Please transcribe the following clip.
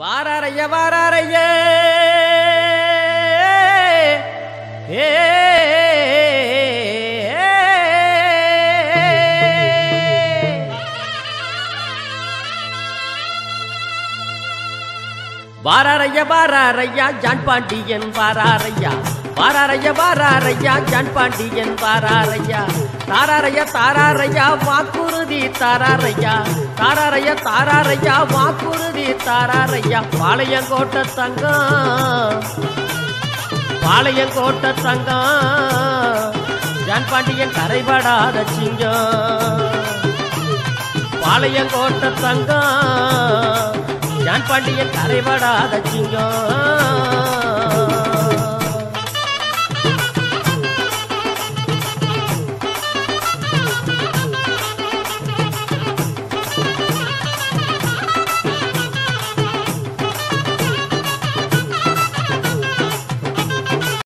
வாராரைய வாராரைய ஏ வாராரைய வாராரையா ஜான் பாண்டியன் வாராரையா வாராரையா வாராரையா ஜான் பாண்டியன் வாராரையா. தாராரையா தாராரையா வாக்குறுதி தாராரையா. தாராரையா தாராரையா வாக்குறுதி தாராரையா. பாளையங்கோட்ட தங்கம் பாளையங்கோட்ட தங்கம். ஜான் பாண்டியன் கரைபடாத சிங்கம் பாளையங்கோட்ட தங்கம். ஜான் பாண்டியன் கரைபடாத சிங்கம்.